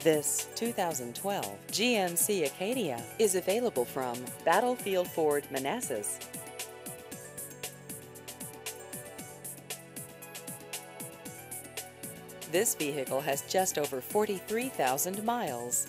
This 2012 GMC Acadia is available from Battlefield Ford Manassas. This vehicle has just over 43,000 miles.